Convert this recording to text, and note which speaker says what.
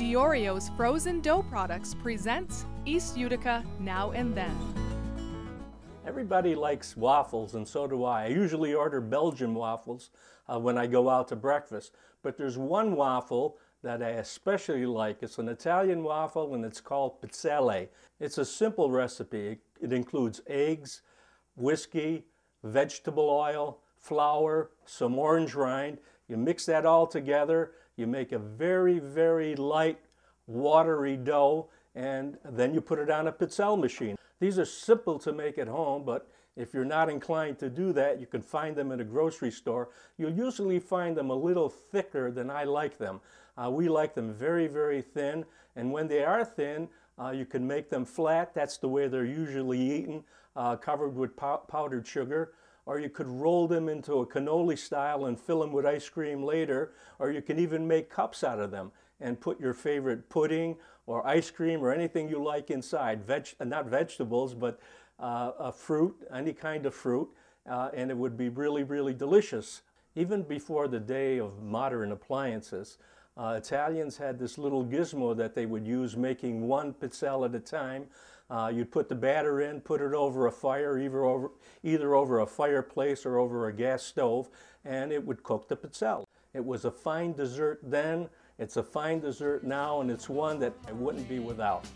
Speaker 1: Diorio's frozen dough products presents East Utica Now and Then.
Speaker 2: Everybody likes waffles, and so do I. I usually order Belgian waffles uh, when I go out to breakfast, but there's one waffle that I especially like. It's an Italian waffle and it's called pizzelle. It's a simple recipe. It includes eggs, whiskey, vegetable oil, flour, some orange rind. You mix that all together. You make a very, very light, watery dough, and then you put it on a pizzelle machine. These are simple to make at home, but if you're not inclined to do that, you can find them in a grocery store. You'll usually find them a little thicker than I like them. Uh, we like them very, very thin, and when they are thin, uh, you can make them flat. That's the way they're usually eaten, uh, covered with pow powdered sugar. Or you could roll them into a cannoli style and fill them with ice cream later. Or you can even make cups out of them and put your favorite pudding or ice cream or anything you like inside. Veg not vegetables, but uh, a fruit, any kind of fruit. Uh, and it would be really, really delicious. Even before the day of modern appliances, uh, Italians had this little gizmo that they would use making one pizzelle at a time. Uh, you'd put the batter in, put it over a fire, either over, either over a fireplace or over a gas stove, and it would cook the pizzelle. It was a fine dessert then, it's a fine dessert now, and it's one that I wouldn't be without.